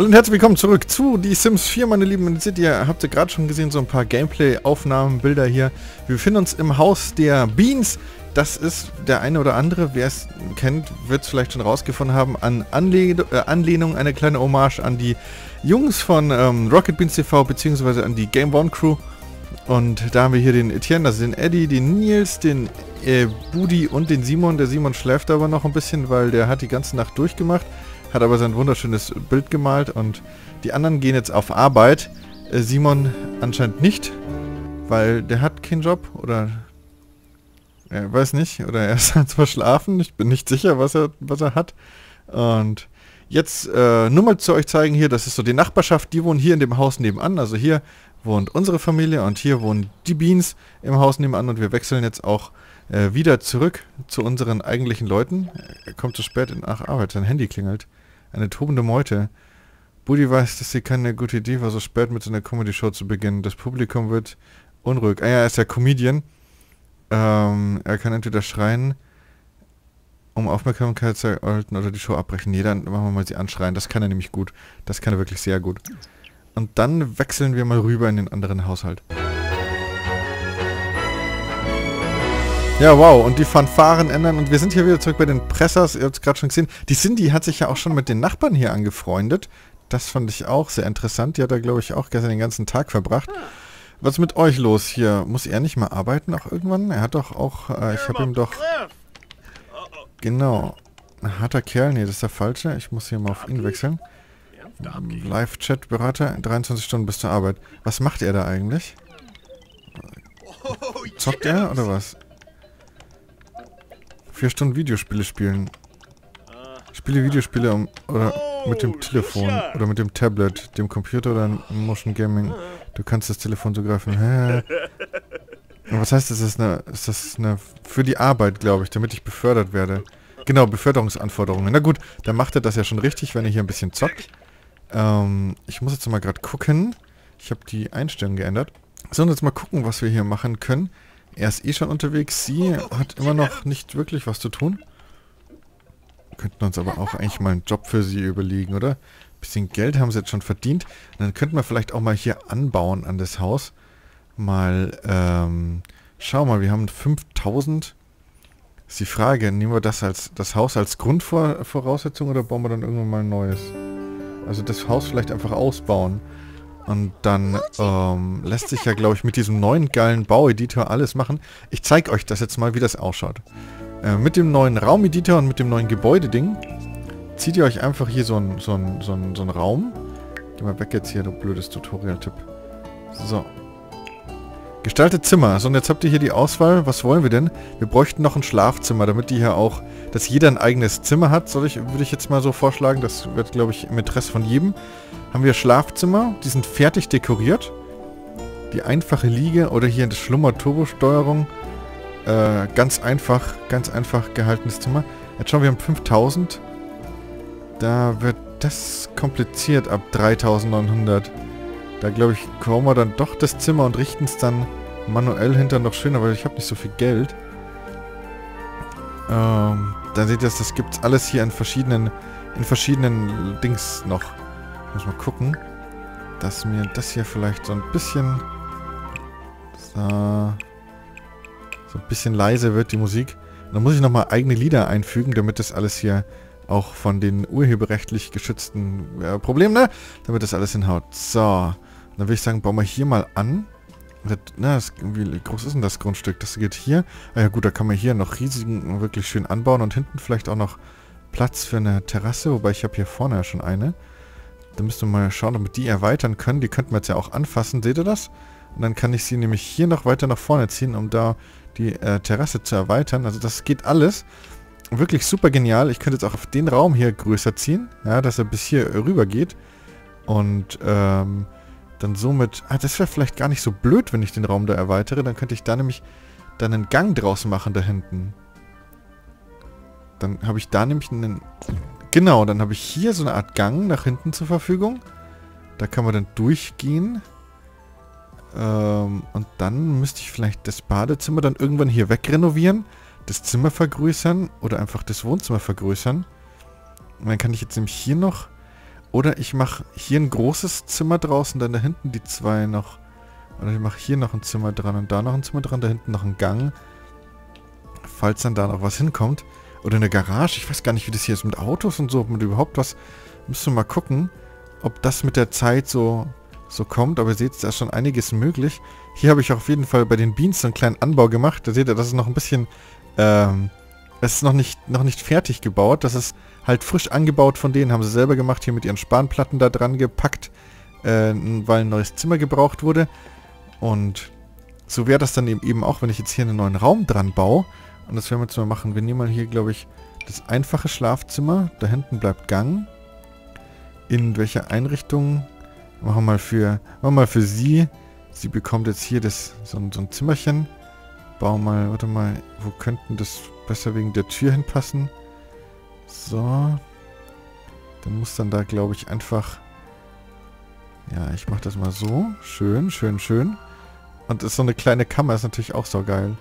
Hallo und herzlich willkommen zurück zu Die Sims 4, meine Lieben. Und seht ihr, habt ihr gerade schon gesehen, so ein paar Gameplay-Aufnahmen, Bilder hier. Wir befinden uns im Haus der Beans. Das ist der eine oder andere, wer es kennt, wird es vielleicht schon rausgefunden haben, an Anle äh, Anlehnung, eine kleine Hommage an die Jungs von ähm, Rocket Beans TV, beziehungsweise an die Game One Crew. Und da haben wir hier den Etienne, also den Eddie, den Nils, den äh, Budi und den Simon. Der Simon schläft aber noch ein bisschen, weil der hat die ganze Nacht durchgemacht hat aber sein wunderschönes Bild gemalt und die anderen gehen jetzt auf Arbeit. Äh, Simon anscheinend nicht, weil der hat keinen Job oder er weiß nicht oder er ist halt verschlafen. Ich bin nicht sicher, was er was er hat. Und jetzt äh, nur mal zu euch zeigen hier, das ist so die Nachbarschaft, die wohnen hier in dem Haus nebenan. Also hier wohnt unsere Familie und hier wohnen die Beans im Haus nebenan und wir wechseln jetzt auch äh, wieder zurück zu unseren eigentlichen Leuten. Er kommt zu spät in Ach Arbeit, sein Handy klingelt. Eine tobende Meute. Budi weiß, dass sie keine gute Idee war, so spät mit seiner Comedy-Show zu beginnen. Das Publikum wird unruhig. Ah ja, er ist ja Comedian. Ähm, er kann entweder schreien, um Aufmerksamkeit zu erhalten, oder die Show abbrechen. Jeder, machen wir mal sie anschreien. Das kann er nämlich gut. Das kann er wirklich sehr gut. Und dann wechseln wir mal rüber in den anderen Haushalt. Ja, wow. Und die Fanfaren ändern. Und wir sind hier wieder zurück bei den Pressers. Ihr habt es gerade schon gesehen. Die Cindy hat sich ja auch schon mit den Nachbarn hier angefreundet. Das fand ich auch sehr interessant. Die hat er, glaube ich, auch gestern den ganzen Tag verbracht. Was ist mit euch los hier? Muss er nicht mal arbeiten auch irgendwann? Er hat doch auch... Äh, ich habe ihm doch... Genau. Ein harter Kerl. Nee, das ist der falsche. Ich muss hier mal auf ihn wechseln. Live-Chat-Berater. 23 Stunden bis zur Arbeit. Was macht er da eigentlich? Zockt er oder was? Vier Stunden Videospiele spielen. Spiele Videospiele um, oder mit dem Telefon oder mit dem Tablet, dem Computer oder Motion Gaming. Du kannst das Telefon so greifen. Hä? Was heißt das? Ist eine, ist das eine für die Arbeit, glaube ich, damit ich befördert werde. Genau, Beförderungsanforderungen. Na gut, dann macht er das ja schon richtig, wenn er hier ein bisschen zockt. Ähm, ich muss jetzt mal gerade gucken. Ich habe die Einstellung geändert. So, und jetzt mal gucken, was wir hier machen können. Er ist eh schon unterwegs. Sie hat immer noch nicht wirklich was zu tun. Könnten uns aber auch eigentlich mal einen Job für sie überlegen, oder? Ein bisschen Geld haben sie jetzt schon verdient. Und dann könnten wir vielleicht auch mal hier anbauen an das Haus. Mal, ähm, schau mal, wir haben 5000. Ist die Frage, nehmen wir das als das Haus als Grundvoraussetzung oder bauen wir dann irgendwann mal ein neues? Also das Haus vielleicht einfach ausbauen. Und dann ähm, lässt sich ja, glaube ich, mit diesem neuen geilen Baueditor alles machen. Ich zeige euch das jetzt mal, wie das ausschaut. Äh, mit dem neuen Raumeditor und mit dem neuen Gebäudeding zieht ihr euch einfach hier so einen so so ein, so ein Raum. Geh mal weg jetzt hier, du blödes Tutorial-Tipp. So. Gestaltet Zimmer. So, und jetzt habt ihr hier die Auswahl. Was wollen wir denn? Wir bräuchten noch ein Schlafzimmer, damit die hier auch, dass jeder ein eigenes Zimmer hat. Soll ich, würde ich jetzt mal so vorschlagen. Das wird, glaube ich, im Interesse von jedem haben wir Schlafzimmer, die sind fertig dekoriert. Die einfache Liege oder hier das Schlummer-Turbo-Steuerung. Äh, ganz einfach, ganz einfach gehaltenes Zimmer. Jetzt schauen wir, wir haben 5000. Da wird das kompliziert ab 3900. Da glaube ich, kommen wir dann doch das Zimmer und richten es dann manuell hinter noch schöner, weil ich habe nicht so viel Geld. Ähm, da seht ihr, das gibt es alles hier in verschiedenen, in verschiedenen Dings noch. Muss mal gucken, dass mir das hier vielleicht so ein bisschen so, so ein bisschen leise wird, die Musik. dann muss ich nochmal eigene Lieder einfügen, damit das alles hier auch von den urheberrechtlich geschützten äh, Problemen, ne? Damit das alles hinhaut. So, dann würde ich sagen, bauen wir hier mal an. Das, na, das, wie groß ist denn das Grundstück? Das geht hier. Ah ja gut, da kann man hier noch riesigen, wirklich schön anbauen und hinten vielleicht auch noch Platz für eine Terrasse, wobei ich habe hier vorne ja schon eine. Da müssen wir mal schauen, ob wir die erweitern können. Die könnten wir jetzt ja auch anfassen, seht ihr das? Und dann kann ich sie nämlich hier noch weiter nach vorne ziehen, um da die äh, Terrasse zu erweitern. Also das geht alles. Wirklich super genial. Ich könnte jetzt auch auf den Raum hier größer ziehen, ja, dass er bis hier rüber geht. Und ähm, dann somit... Ah, das wäre vielleicht gar nicht so blöd, wenn ich den Raum da erweitere. Dann könnte ich da nämlich dann einen Gang draus machen da hinten. Dann habe ich da nämlich einen... Genau, dann habe ich hier so eine Art Gang nach hinten zur Verfügung. Da kann man dann durchgehen. Ähm, und dann müsste ich vielleicht das Badezimmer dann irgendwann hier wegrenovieren, das Zimmer vergrößern oder einfach das Wohnzimmer vergrößern. Und dann kann ich jetzt nämlich hier noch... Oder ich mache hier ein großes Zimmer draußen, dann da hinten die zwei noch... Oder ich mache hier noch ein Zimmer dran und da noch ein Zimmer dran, da hinten noch ein Gang. Falls dann da noch was hinkommt. Oder eine Garage. Ich weiß gar nicht, wie das hier ist mit Autos und so. Ob man überhaupt was... Müssen wir mal gucken, ob das mit der Zeit so so kommt. Aber ihr seht, da ist schon einiges möglich. Hier habe ich auf jeden Fall bei den Beans so einen kleinen Anbau gemacht. Da seht ihr, das ist noch ein bisschen... Ähm, es ist noch nicht, noch nicht fertig gebaut. Das ist halt frisch angebaut von denen. Haben sie selber gemacht. Hier mit ihren Spanplatten da dran gepackt. Äh, weil ein neues Zimmer gebraucht wurde. Und so wäre das dann eben, auch, wenn ich jetzt hier einen neuen Raum dran baue. Und das werden wir jetzt mal machen. Wir nehmen mal hier, glaube ich, das einfache Schlafzimmer. Da hinten bleibt Gang. In welcher Einrichtung Machen wir mal für, machen wir mal für sie. Sie bekommt jetzt hier das, so, so ein Zimmerchen. Bau mal, warte mal, wo könnten das besser wegen der Tür hinpassen? So. Dann muss dann da, glaube ich, einfach... Ja, ich mache das mal so. Schön, schön, schön. Und ist so eine kleine Kammer, ist natürlich auch so geil.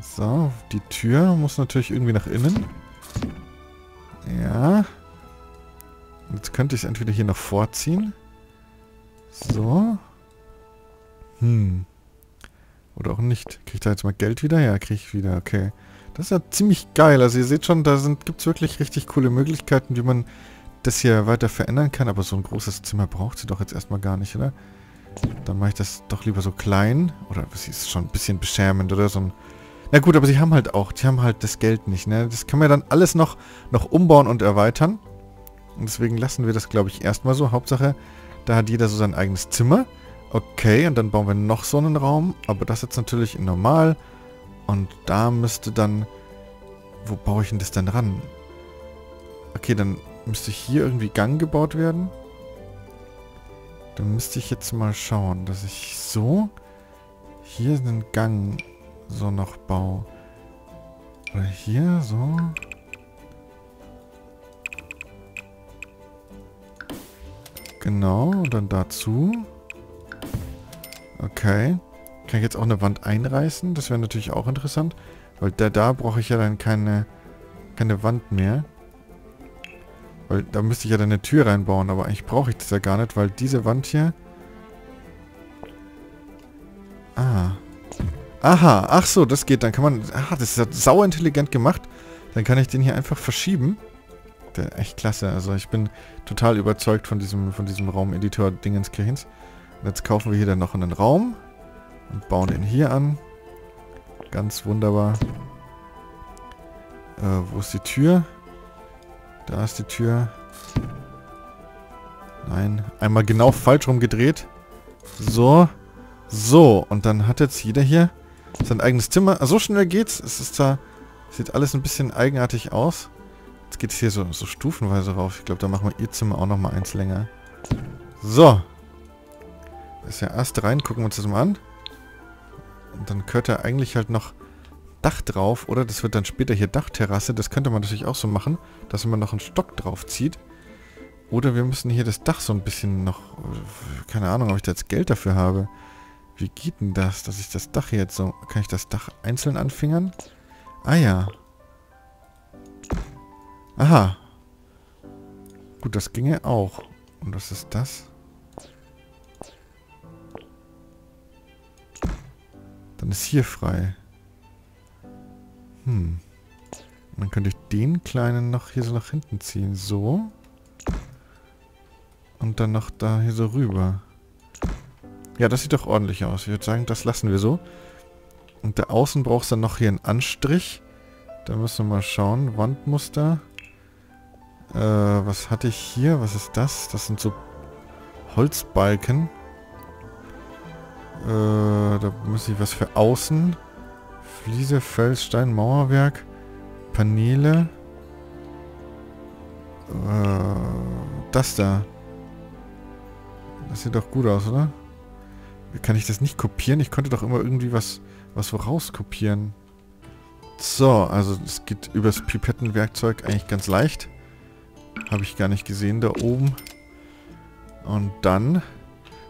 So, die Tür muss natürlich irgendwie nach innen. Ja. Jetzt könnte ich es entweder hier noch vorziehen. So. Hm. Oder auch nicht. Kriege ich da jetzt mal Geld wieder? Ja, kriege ich wieder. Okay. Das ist ja ziemlich geil. Also ihr seht schon, da gibt es wirklich richtig coole Möglichkeiten, wie man das hier weiter verändern kann. Aber so ein großes Zimmer braucht sie doch jetzt erstmal gar nicht, oder? Dann mache ich das doch lieber so klein. Oder sie ist schon ein bisschen beschämend, oder? So ein na gut, aber sie haben halt auch, die haben halt das Geld nicht, ne? Das kann man dann alles noch, noch umbauen und erweitern. Und deswegen lassen wir das, glaube ich, erstmal so. Hauptsache, da hat jeder so sein eigenes Zimmer. Okay, und dann bauen wir noch so einen Raum. Aber das jetzt natürlich in normal. Und da müsste dann... Wo baue ich denn das denn ran? Okay, dann müsste hier irgendwie Gang gebaut werden. Dann müsste ich jetzt mal schauen, dass ich so hier einen Gang so noch baue. Oder hier so. Genau, und dann dazu. Okay. Kann ich jetzt auch eine Wand einreißen? Das wäre natürlich auch interessant. Weil da, da brauche ich ja dann keine, keine Wand mehr. Weil da müsste ich ja dann eine Tür reinbauen. Aber eigentlich brauche ich das ja gar nicht, weil diese Wand hier... Ah. Aha, ach so, das geht. Dann kann man... Ah, das ist sauer intelligent gemacht. Dann kann ich den hier einfach verschieben. Der, echt klasse. Also ich bin total überzeugt von diesem, von diesem Raumeditor Dingenskirchens. Und jetzt kaufen wir hier dann noch einen Raum und bauen den hier an. Ganz wunderbar. Äh, wo ist die Tür? Da ist die Tür. Nein, einmal genau falsch rumgedreht. So. So, und dann hat jetzt jeder hier sein eigenes Zimmer. Ah, so schnell geht's. Es ist da... Sieht alles ein bisschen eigenartig aus. Jetzt geht es hier so, so stufenweise rauf. Ich glaube, da machen wir ihr Zimmer auch noch mal eins länger. So. Das ist ja erst rein. Gucken wir uns das mal an. Und dann könnte eigentlich halt noch Dach drauf. Oder das wird dann später hier Dachterrasse. Das könnte man natürlich auch so machen, dass man noch einen Stock drauf zieht. Oder wir müssen hier das Dach so ein bisschen noch... Keine Ahnung, ob ich da jetzt Geld dafür habe. Wie geht denn das, dass ich das Dach jetzt so... Kann ich das Dach einzeln anfingern? Ah ja. Aha. Gut, das ginge auch. Und was ist das? Dann ist hier frei. Hm. Dann könnte ich den kleinen noch hier so nach hinten ziehen. So. Und dann noch da hier so rüber. Ja, das sieht doch ordentlich aus. Ich würde sagen, das lassen wir so. Und da außen brauchst du dann noch hier einen Anstrich. Da müssen wir mal schauen. Wandmuster. Äh, was hatte ich hier? Was ist das? Das sind so Holzbalken. Äh, da muss ich was für außen. Fliese, Fels, Stein, Mauerwerk. Paneele. Äh, das da. Das sieht doch gut aus, oder? Kann ich das nicht kopieren? Ich konnte doch immer irgendwie was, was rauskopieren. So, also es geht übers Pipettenwerkzeug eigentlich ganz leicht. Habe ich gar nicht gesehen da oben. Und dann...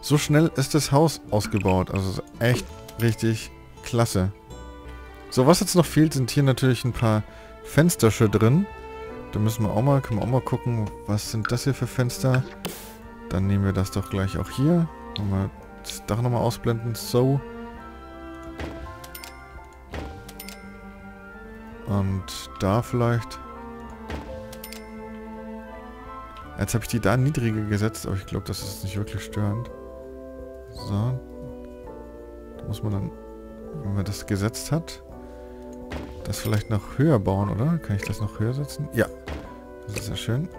So schnell ist das Haus ausgebaut. Also echt richtig klasse. So, was jetzt noch fehlt, sind hier natürlich ein paar Fenstersche drin. Da müssen wir auch mal, können wir auch mal gucken, was sind das hier für Fenster. Dann nehmen wir das doch gleich auch hier. Mal das Dach nochmal ausblenden. So. Und da vielleicht. Jetzt habe ich die da niedriger gesetzt, aber ich glaube, das ist nicht wirklich störend. So. Da muss man dann, wenn man das gesetzt hat, das vielleicht noch höher bauen, oder? Kann ich das noch höher setzen? Ja. Das ist ja schön.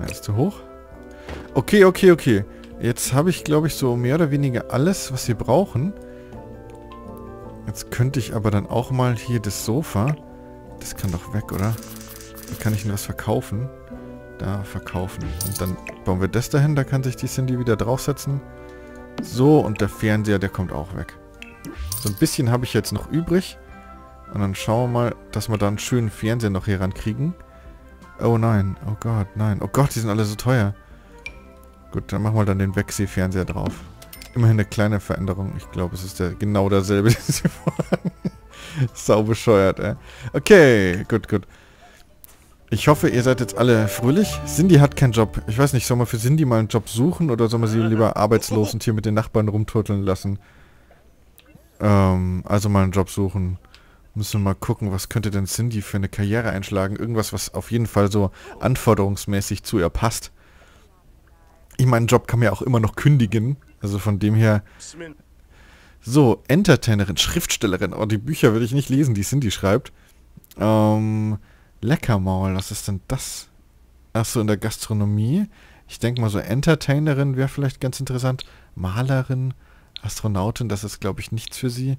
Ja, ist zu hoch. Okay, okay, okay. Jetzt habe ich, glaube ich, so mehr oder weniger alles, was wir brauchen. Jetzt könnte ich aber dann auch mal hier das Sofa... Das kann doch weg, oder? Wie kann ich denn was verkaufen? Da, verkaufen. Und dann bauen wir das dahin, da kann sich die Cindy wieder draufsetzen. So, und der Fernseher, der kommt auch weg. So ein bisschen habe ich jetzt noch übrig. Und dann schauen wir mal, dass wir da einen schönen Fernseher noch hier rankriegen. Oh nein, oh Gott, nein. Oh Gott, die sind alle so teuer. Gut, dann machen wir dann den Wegseh-Fernseher drauf. Immerhin eine kleine Veränderung. Ich glaube, es ist der genau derselbe. Sau bescheuert, ey. Okay, gut, gut. Ich hoffe, ihr seid jetzt alle fröhlich. Cindy hat keinen Job. Ich weiß nicht, soll man für Cindy mal einen Job suchen oder soll man sie lieber arbeitslos und hier mit den Nachbarn rumturteln lassen? Ähm, also mal einen Job suchen. Müssen wir mal gucken, was könnte denn Cindy für eine Karriere einschlagen. Irgendwas, was auf jeden Fall so anforderungsmäßig zu ihr passt. Ich meine, Job kann man ja auch immer noch kündigen. Also von dem her... So, Entertainerin, Schriftstellerin. Oh, die Bücher will ich nicht lesen, die Cindy schreibt. Ähm... Leckermaul, was ist denn das? Achso, in der Gastronomie. Ich denke mal so Entertainerin wäre vielleicht ganz interessant. Malerin, Astronautin, das ist glaube ich nichts für sie.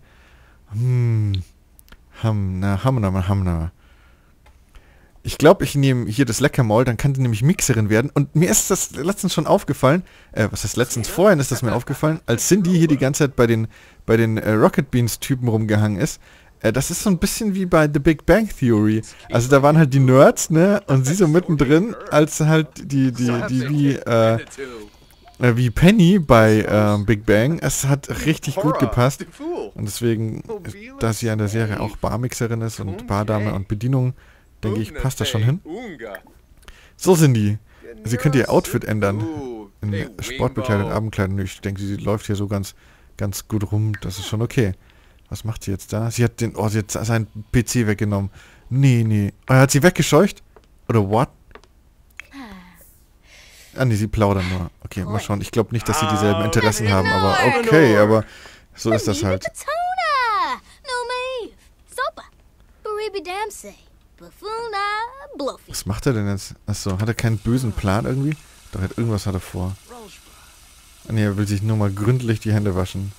Hm. Hamna, Hamna, Hamna. Ich glaube, ich nehme hier das Leckermaul, dann kann die nämlich Mixerin werden. Und mir ist das letztens schon aufgefallen, äh, was heißt letztens, vorhin ist das mir aufgefallen, als Cindy hier die ganze Zeit bei den, bei den äh, Rocket Beans Typen rumgehangen ist, das ist so ein bisschen wie bei The Big Bang Theory. Also da waren halt die Nerds, ne? Und sie so mittendrin, als halt die, die, die, wie, äh, äh, wie Penny bei äh, Big Bang. Es hat richtig gut gepasst. Und deswegen, da sie an der Serie auch Barmixerin ist und Bardame und Bedienung, denke ich, passt das schon hin. So sind die. Sie könnte ihr Outfit ändern. In Sportbekleidung, Abendkleidung. Ich denke, sie läuft hier so ganz, ganz gut rum. Das ist schon okay. Was macht sie jetzt da? Sie hat den... Oh, sie hat seinen PC weggenommen. Nee, nee. Oh, er hat sie weggescheucht? Oder what? Ah, nee, sie plaudern nur. Okay, mal schauen. Ich glaube nicht, dass sie dieselben Interessen haben, aber okay, aber so ist das halt. Was macht er denn jetzt? Achso, hat er keinen bösen Plan irgendwie? Doch, irgendwas hat er vor. Nee, er will sich nur mal gründlich die Hände waschen.